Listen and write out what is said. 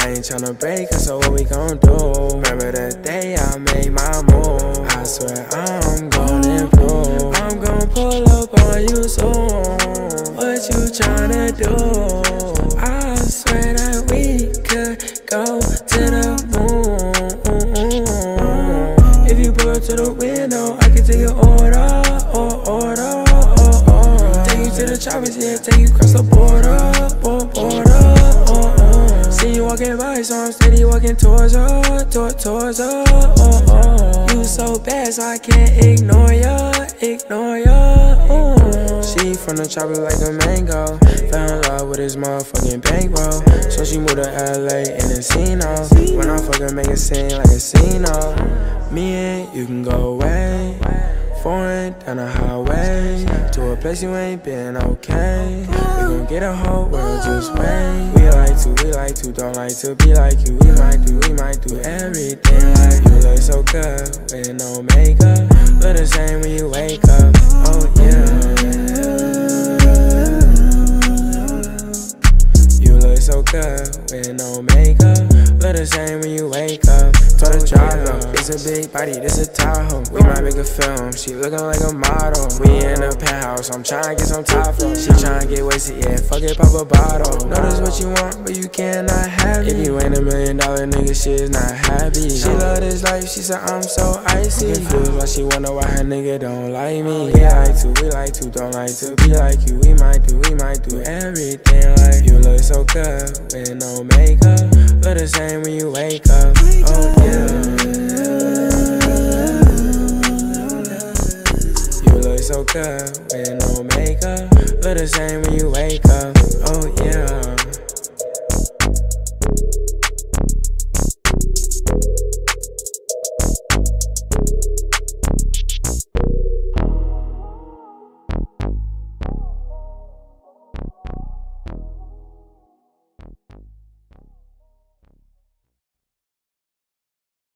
I ain't tryna break us, so what we gon' do? Remember the day I made my move. I swear I'm gon' improve. I'm gon' pull up on you soon. What you tryna do? I swear that we could go to the moon. If you pull up to the window, I can take your order, or order, or order. Take you to the choppers, yeah, take you across the walking by, so I'm steady walking towards her, towards, her. Oh, oh. You so bad, so I can't ignore ya, ignore ya. Oh. She from the tropics like a mango. Fell in love with his motherfucking bankroll. So she moved to LA in a Encino. When I fucking make it seem like a casino. Me and you can go away. Foreign down the highway. To a place you ain't been okay. We gon' get a whole world just wait. We like to, we like to, don't like to be like you. We might do, we might do everything like you. Look so good with no makeup. Look the same when you wake up. Oh yeah. You look so good with no makeup. Look the same when you wake up. Told her drive up. It's a big body, this a Tahoe. We might make a film. She looking like a model. We in a penthouse. I'm trying to get some top from. She trying to get wasted, yeah. Fuck it, pop a bottle. This what you want, but you cannot have it. If you ain't a million dollar nigga, shit is not happy. She love this life. She said I'm so icy. Confused why she wonder why her nigga don't like me. We like to, we like to, don't like to be like you. We might do, we might do everything like you. Look so good with no makeup. Look the same with no makeup. Look the same when you wake up. Oh yeah.